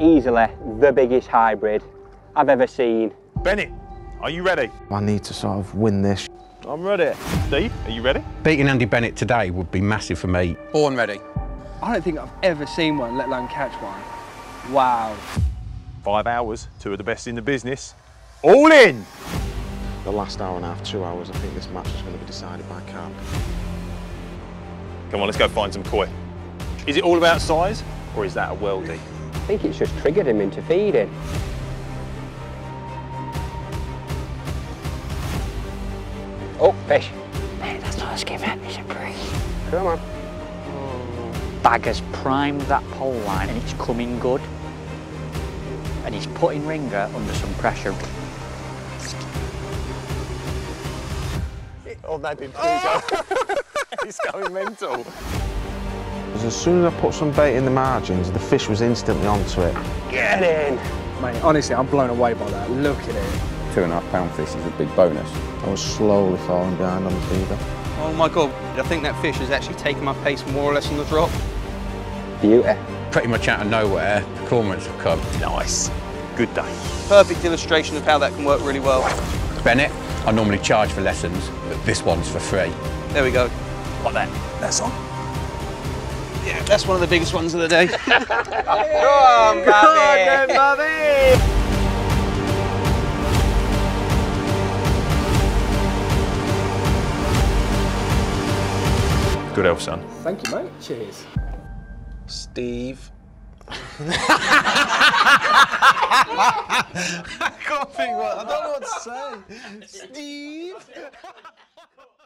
easily the biggest hybrid I've ever seen. Bennett, are you ready? I need to sort of win this. I'm ready. Steve, are you ready? Beating Andy Bennett today would be massive for me. Born ready. I don't think I've ever seen one, let alone catch one. Wow. Five hours, two of the best in the business. All in! The last hour and a half, two hours, I think this match is going to be decided by camp. Come on, let's go find some koi. Is it all about size, or is that a worldie? I think it's just triggered him into feeding. Oh, fish. Mate, that's not a skipper, it's a bream. Come on. Bagger's primed that pole line and it's coming good. And he's putting Ringer under some pressure. Oh, that didn't oh! He's going mental. Because as soon as I put some bait in the margins, the fish was instantly onto it. Get in. Mate, honestly, I'm blown away by that. Look at it. Two and a half pound fish is a big bonus. I was slowly falling behind on the feeder. Oh my god, I think that fish has actually taken my paste more or less on the drop. Beauty. Pretty much out of nowhere, the cormorants have come. Nice. Good day. Perfect illustration of how that can work really well. Bennett, I normally charge for lessons, but this one's for free. There we go. Like that. That's on. Yeah, that's one of the biggest ones of the day. Go on, Bobby. Bobby! Good elf, son. Thank you, mate. Cheers. Steve. I can't think what, I don't know what to say. Steve!